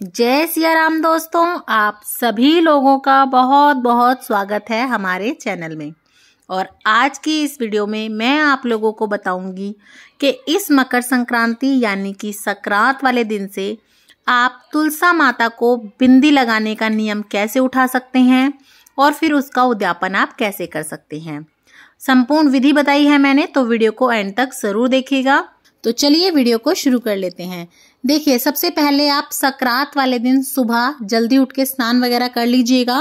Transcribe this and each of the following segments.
जय सिया राम दोस्तों, आप सभी लोगों का बहुत बहुत स्वागत है हमारे चैनल में। और आज की इस वीडियो में मैं आप लोगों को बताऊँगी कि इस मकर संक्रांति यानी कि संक्रांत वाले दिन से आप तुलसा माता को बिंदी लगाने का नियम कैसे उठा सकते हैं और फिर उसका उद्यापन आप कैसे कर सकते हैं। संपूर्ण विधि बताई है मैंने तो वीडियो को एंड तक ज़रूर देखिएगा। तो चलिए वीडियो को शुरू कर लेते हैं। देखिए, सबसे पहले आप सकरात वाले दिन सुबह जल्दी उठ के स्नान वगैरह कर लीजिएगा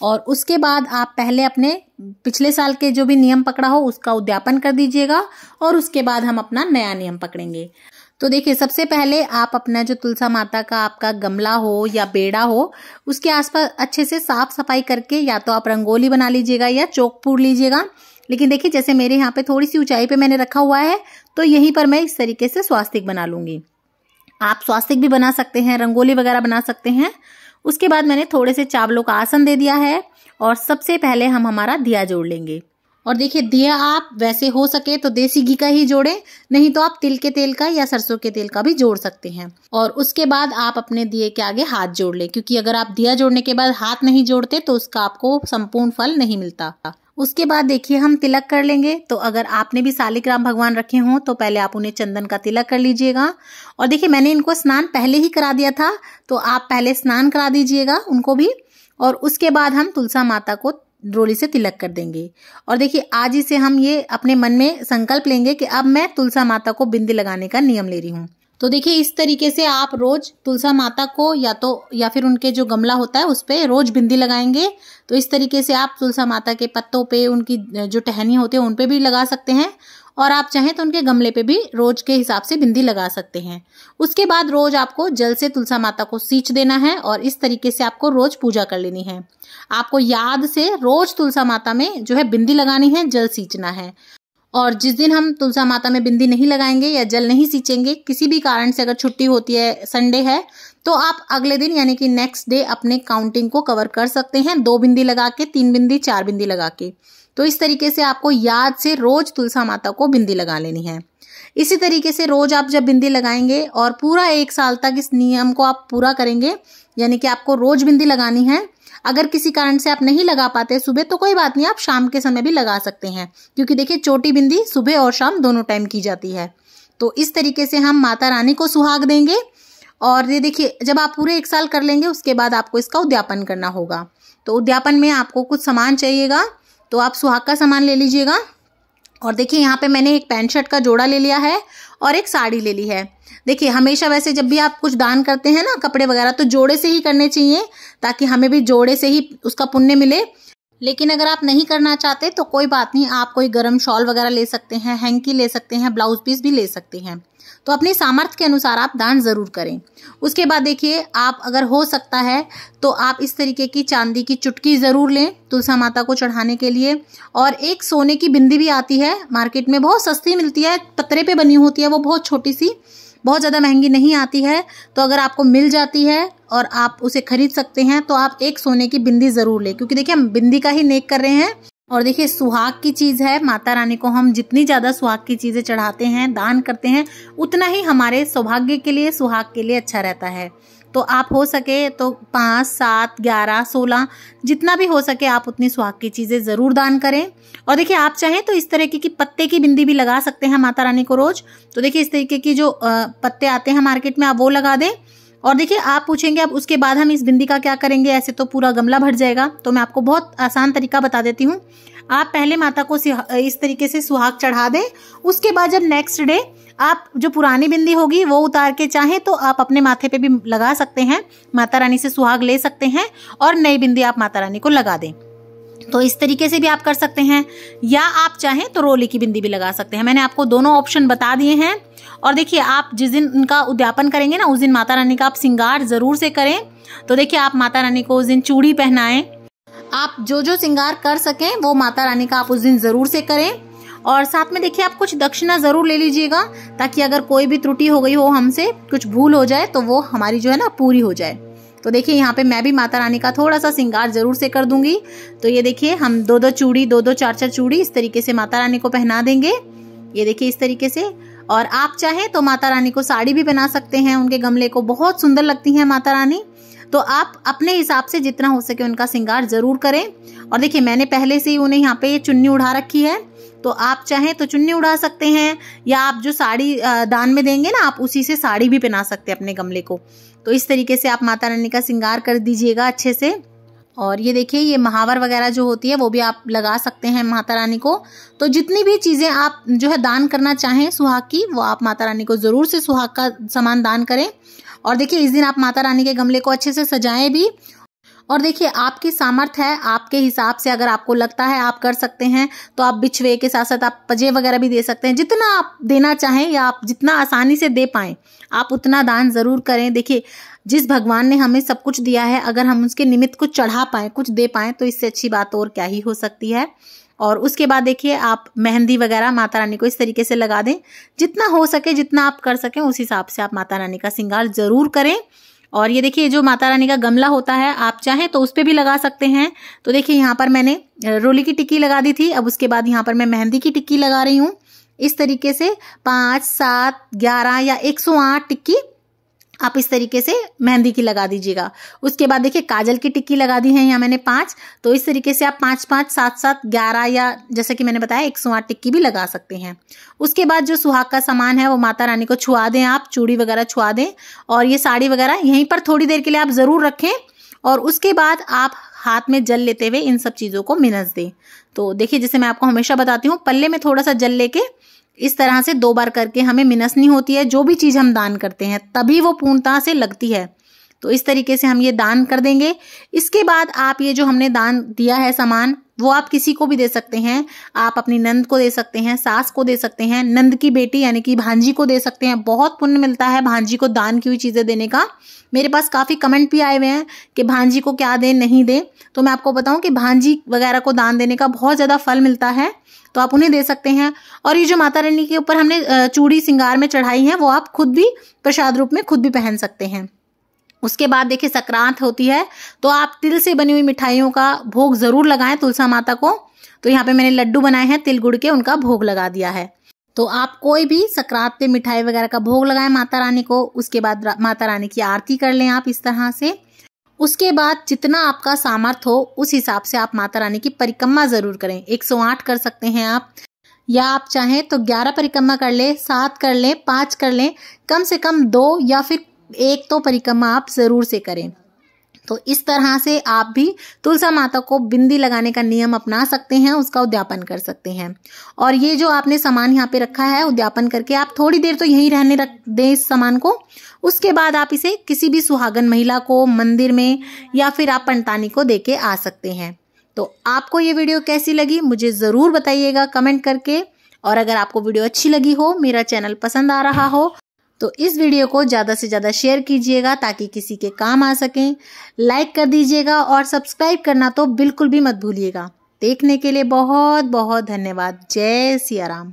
और उसके बाद आप पहले अपने पिछले साल के जो भी नियम पकड़ा हो उसका उद्यापन कर दीजिएगा और उसके बाद हम अपना नया नियम पकड़ेंगे। तो देखिए, सबसे पहले आप अपना जो तुलसा माता का आपका गमला हो या बेड़ा हो, उसके आसपास अच्छे से साफ़ सफ़ाई करके या तो आप रंगोली बना लीजिएगा या चौक पूर लीजिएगा लेकिन देखिए, जैसे मेरे यहाँ पे थोड़ी सी ऊंचाई पे मैंने रखा हुआ है तो यहीं पर मैं इस तरीके से स्वास्तिक बना लूँगी। आप स्वास्तिक भी बना सकते हैं, रंगोली वगैरह बना सकते हैं। उसके बाद मैंने थोड़े से चावलों का आसन दे दिया है और सबसे पहले हम हमारा दिया जोड़ लेंगे। और देखिए, दिया आप वैसे हो सके तो देसी घी का ही जोड़े, नहीं तो आप तिल के तेल का या सरसों के तेल का भी जोड़ सकते हैं। और उसके बाद आप अपने दिए के आगे हाथ जोड़ ले, क्योंकि अगर आप दिया जोड़ने के बाद हाथ नहीं जोड़ते तो उसका आपको संपूर्ण फल नहीं मिलता। उसके बाद देखिए, हम तिलक कर लेंगे। तो अगर आपने भी सालिग्राम भगवान रखे हों तो पहले आप उन्हें चंदन का तिलक कर लीजिएगा। और देखिए, मैंने इनको स्नान पहले ही करा दिया था तो आप पहले स्नान करा दीजिएगा उनको भी। और उसके बाद हम तुलसा माता को रोली से तिलक कर देंगे। और देखिए, आज ही से हम ये अपने मन में संकल्प लेंगे कि अब मैं तुलसा माता को बिंदी लगाने का नियम ले रही हूँ। तो देखिए, इस तरीके से आप रोज तुलसा माता को या तो या फिर उनके जो गमला होता है, उस पर रोज बिंदी लगाएँगे। तो इस तरीके से आप तुलसा माता के पत्तों पे, उनकी जो टहनी होती है, उन पे भी लगा सकते हैं। और आप चाहें तो उनके गमले पे भी रोज के हिसाब से बिंदी लगा सकते हैं। उसके बाद रोज आपको जल से तुलसा माता को सींच देना है और इस तरीके से आपको रोज पूजा कर लेनी है। आपको याद से रोज तुलसा माता में जो है बिंदी लगानी है, जल सींचना है। और जिस दिन हम तुलसा माता में बिंदी नहीं लगाएँगे या जल नहीं सींचेंगे, किसी भी कारण से अगर छुट्टी होती है संडे है तो आप अगले दिन यानी कि नेक्स्ट डे अपने काउंटिंग को कवर कर सकते हैं। दो बिंदी लगा के तीन बिंदी, चार बिंदी लगा के तो इस तरीके से आपको याद से रोज तुलसा माता को बिंदी लगा लेनी है। इसी तरीके से रोज आप जब बिंदी लगाएँगे और पूरा एक साल तक इस नियम को आप पूरा करेंगे यानी कि आपको रोज बिंदी लगानी है। अगर किसी कारण से आप नहीं लगा पाते सुबह तो कोई बात नहीं, आप शाम के समय भी लगा सकते हैं। क्योंकि देखिए, चोटी बिंदी सुबह और शाम दोनों टाइम की जाती है। तो इस तरीके से हम माता रानी को सुहाग देंगे और ये देखिए, जब आप पूरे एक साल कर लेंगे, उसके बाद आपको इसका उद्यापन करना होगा। तो उद्यापन में आपको कुछ सामान चाहिएगा तो आप सुहाग का सामान ले लीजिएगा। और देखिए यहाँ पे मैंने एक पैंट शर्ट का जोड़ा ले लिया है और एक साड़ी ले ली है। देखिए, हमेशा वैसे जब भी आप कुछ दान करते हैं ना, कपड़े वगैरह तो जोड़े से ही करने चाहिए, ताकि हमें भी जोड़े से ही उसका पुण्य मिले। लेकिन अगर आप नहीं करना चाहते तो कोई बात नहीं, आप कोई गर्म शॉल वगैरह ले सकते हैं, हैंकी ले सकते हैं, ब्लाउज पीस भी ले सकते हैं। तो अपने सामर्थ्य के अनुसार आप दान ज़रूर करें। उसके बाद देखिए, आप अगर हो सकता है तो आप इस तरीके की चांदी की चुटकी ज़रूर लें, तुलसा माता को चढ़ाने के लिए। और एक सोने की बिंदी भी आती है, मार्केट में बहुत सस्ती मिलती है, पतरे पे बनी होती है, वो बहुत छोटी सी। बहुत ज़्यादा महँगी नहीं आती है तो अगर आपको मिल जाती है और आप उसे खरीद सकते हैं तो आप एक सोने की बिंदी ज़रूर लें। क्योंकि देखिए, हम बिंदी का ही नेक कर रहे हैं और देखिए, सुहाग की चीज़ है, माता रानी को हम जितनी ज़्यादा सुहाग की चीज़ें चढ़ाते हैं, दान करते हैं, उतना ही हमारे सौभाग्य के लिए, सुहाग के लिए अच्छा रहता है। तो आप हो सके तो पाँच, सात, ग्यारह, सोलह, जितना भी हो सके आप उतनी सुहाग की चीज़ें ज़रूर दान करें। और देखिए, आप चाहें तो इस तरीके की पत्ते की बिंदी भी लगा सकते हैं माता रानी को रोज। तो देखिए, इस तरीके की जो पत्ते आते हैं मार्केट में, आप वो लगा दें। और देखिए, आप पूछेंगे, अब उसके बाद हम इस बिंदी का क्या करेंगे? ऐसे तो पूरा गमला भर जाएगा। तो मैं आपको बहुत आसान तरीका बता देती हूँ। आप पहले माता को इस तरीके से सुहाग चढ़ा दें। उसके बाद जब नेक्स्ट डे आप जो पुरानी बिंदी होगी, वो उतार के चाहें तो आप अपने माथे पे भी लगा सकते हैं, माता रानी से सुहाग ले सकते हैं, और नई बिंदी आप माता रानी को लगा दें। तो इस तरीके से भी आप कर सकते हैं, या आप चाहें तो रोली की बिंदी भी लगा सकते हैं। मैंने आपको दोनों ऑप्शन बता दिए हैं, और देखिए, आप जिस दिन उनका उद्यापन करेंगे ना, उस दिन माता रानी का आप श्रृंगार ज़रूर से करें। तो देखिए, आप माता रानी को उस दिन चूड़ी पहनाएँ। आप जो जो श्रृंगार कर सकें, वो माता रानी का आप उस दिन ज़रूर से करें। और साथ में देखिए, आप कुछ दक्षिणा ज़रूर ले लीजिएगा ताकि अगर कोई भी त्रुटि हो गई हो हमसे, कुछ भूल हो जाए तो वो हमारी जो है ना, पूरी हो जाए। तो देखिए, यहाँ पे मैं भी माता रानी का थोड़ा सा श्रृंगार ज़रूर से कर दूँगी। तो ये देखिए, हम दो दो चूड़ी दो दो चार चार चूड़ी इस तरीके से माता रानी को पहना देंगे। ये देखिए, इस तरीके से। और आप चाहें तो माता रानी को साड़ी भी पहना सकते हैं, उनके गमले को बहुत सुंदर लगती हैं माता रानी। तो आप अपने हिसाब से जितना हो सके उनका श्रृंगार ज़रूर करें। और देखिए, मैंने पहले से ही उन्हें यहाँ पे चुन्नी उड़ा रखी है। तो आप चाहें तो चुन्नी उड़ा सकते हैं, या आप जो साड़ी दान में देंगे ना, आप उसी से साड़ी भी पहना सकते हैं अपने गमले को। तो इस तरीके से आप माता रानी का श्रृंगार कर दीजिएगा अच्छे से। और ये देखिए, ये महावर वगैरह जो होती है, वो भी आप लगा सकते हैं माता रानी को। तो जितनी भी चीज़ें आप जो है दान करना चाहें सुहाग की, वो आप माता रानी को ज़रूर से सुहाग का सामान दान करें। और देखिए, इस दिन आप माता रानी के गमले को अच्छे से सजाएँ भी। और देखिए, आपकी सामर्थ्य है, आपके हिसाब से अगर आपको लगता है आप कर सकते हैं तो आप बिछवे के साथ साथ आप पजे वगैरह भी दे सकते हैं। जितना आप देना चाहें या आप जितना आसानी से दे पाएँ, आप उतना दान ज़रूर करें। देखिए, जिस भगवान ने हमें सब कुछ दिया है, अगर हम उसके निमित्त कुछ चढ़ा पाए, कुछ दे पाए तो इससे अच्छी बात और क्या ही हो सकती है। और उसके बाद देखिए, आप मेहंदी वगैरह माता रानी को इस तरीके से लगा दें। जितना हो सके, जितना आप कर सकें, उस हिसाब से आप माता रानी का श्रृंगार ज़रूर करें। और ये देखिए जो माता रानी का गमला होता है, आप चाहें तो उस पर भी लगा सकते हैं। तो देखिए, यहाँ पर मैंने रोली की टिक्की लगा दी थी। अब उसके बाद यहाँ पर मैं मेहंदी की टिक्की लगा रही हूँ। इस तरीके से पाँच, सात, ग्यारह या एक सौ आठ टिक्की आप इस तरीके से मेहंदी की लगा दीजिएगा। उसके बाद देखिए, काजल की टिक्की लगा दी है यहाँ मैंने पाँच। तो इस तरीके से आप पाँच पाँच, सात सात, ग्यारह या जैसे कि मैंने बताया, एक सौ आठ टिक्की भी लगा सकते हैं। उसके बाद जो सुहाग का सामान है, वो माता रानी को छुआ दें आप, चूड़ी वगैरह छुआ दें और ये साड़ी वगैरह यहीं पर थोड़ी देर के लिए आप ज़रूर रखें और उसके बाद आप हाथ में जल लेते हुए इन सब चीज़ों को मिनस दें। तो देखिए, जैसे मैं आपको हमेशा बताती हूँ, पल्ले में थोड़ा सा जल लेके इस तरह से दो बार करके हमें मिनसनी होती है, जो भी चीज़ हम दान करते हैं, तभी वो पूर्णता से लगती है। तो इस तरीके से हम ये दान कर देंगे। इसके बाद आप ये जो हमने दान दिया है सामान वो आप किसी को भी दे सकते हैं। आप अपनी नंद को दे सकते हैं, सास को दे सकते हैं, नंद की बेटी यानी कि भांजी को दे सकते हैं। बहुत पुण्य मिलता है भांजी को दान की हुई चीज़ें देने का। मेरे पास काफ़ी कमेंट भी आए हुए हैं कि भांजी को क्या दें, नहीं दें। तो मैं आपको बताऊँ कि भांजी वगैरह को दान देने का बहुत ज़्यादा फल मिलता है। तो आप उन्हें दे सकते हैं। और ये जो माता रानी के ऊपर हमने चूड़ी सिंगार में चढ़ाई है, वो आप खुद भी प्रसाद रूप में खुद भी पहन सकते हैं। उसके बाद देखिए संक्रांत होती है तो आप तिल से बनी हुई मिठाइयों का भोग ज़रूर लगाएँ तुलसा माता को। तो यहाँ पे मैंने लड्डू बनाए हैं तिल गुड़ के, उनका भोग लगा दिया है। तो आप कोई भी संक्रांत पे मिठाई वगैरह का भोग लगाएँ माता रानी को, उसके बाद माता रानी की आरती कर लें आप इस तरह से। उसके बाद जितना आपका सामर्थ हो, उस हिसाब से आप माता रानी की परिक्रमा ज़रूर करें। 108 कर सकते हैं आप। या आप चाहें तो 11 परिक्रमा कर ले, सात कर ले, पाँच कर ले, कम से कम दो या फिर एक तो परिक्रमा आप ज़रूर से करें। तो इस तरह से आप भी तुलसा माता को बिंदी लगाने का नियम अपना सकते हैं, उसका उद्यापन कर सकते हैं। और ये जो आपने सामान यहाँ पे रखा है, उद्यापन करके आप थोड़ी देर तो यहीं रहने रख दें इस सामान को। उसके बाद आप इसे किसी भी सुहागन महिला को, मंदिर में या फिर आप पंतानी को दे के आ सकते हैं। तो आपको ये वीडियो कैसी लगी, मुझे ज़रूर बताइएगा कमेंट करके। और अगर आपको वीडियो अच्छी लगी हो, मेरा चैनल पसंद आ रहा हो तो इस वीडियो को ज़्यादा से ज़्यादा शेयर कीजिएगा ताकि किसी के काम आ सकें। लाइक कर दीजिएगा और सब्सक्राइब करना तो बिल्कुल भी मत भूलिएगा। देखने के लिए बहुत बहुत धन्यवाद। जय सिया राम।